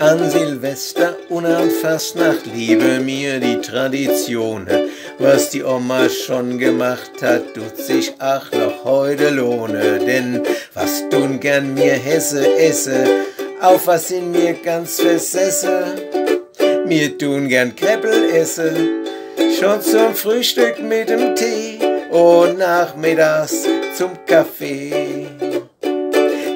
An Silvester und an Fastnacht liebe mir die Traditionen. Was die Oma schon gemacht hat, tut sich ach noch heute lohne. Denn was tun gern mir Hesse esse, auf was sind mir ganz versesse. Mir tun gern Kreppel esse, schon zum Frühstück mit dem Tee und nachmittags zum Kaffee.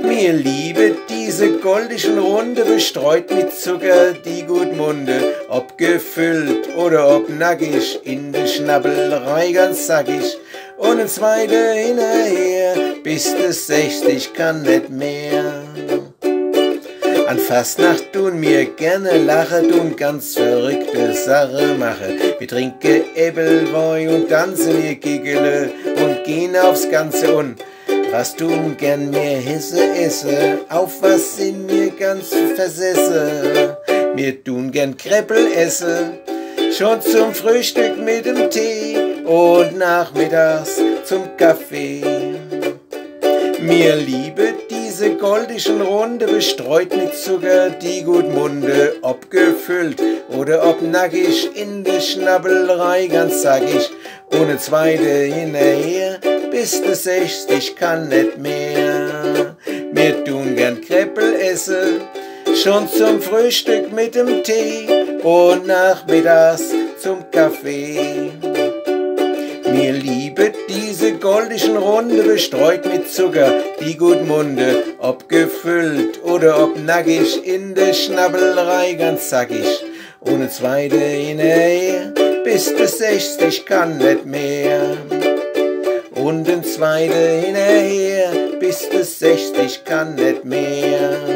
Mir liebe diese goldischen Runde, bestreut mit Zucker die Gutmunde, ob gefüllt oder ob nackig, in de Schnabbelrei ganz sackig, und ein zweiter hinterher, bis des 60 kann nicht mehr. An Fastnacht tun mir gerne lache, tun ganz verrückte Sache mache. Wir trinken Ebbelwoi und tanzen wir Giggele und gehen aufs Ganze und was tun gern mir Hisse esse, auf was sind mir ganz versesse. Mir tun gern Kreppel esse, schon zum Frühstück mit dem Tee und nachmittags zum Kaffee. Mir liebe diese goldischen Runde, bestreut mit Zucker die Gutmunde, ob gefüllt oder ob nackig, in der Schnabbelrei ganz sackig, ohne zweite hinterher, bis du 60 kann nicht mehr. Wir tun gern Kreppel essen, schon zum Frühstück mit dem Tee und nachmittags zum Kaffee. Mir liebe diese goldischen Runde, bestreut mit Zucker, die Gutmunde, ob gefüllt oder ob nackig, in der Schnabbelrei ganz sackig, ohne zweite hinterher, bis du 60 kann nicht mehr. Zweite hinterher, bis du 60 kann nicht mehr.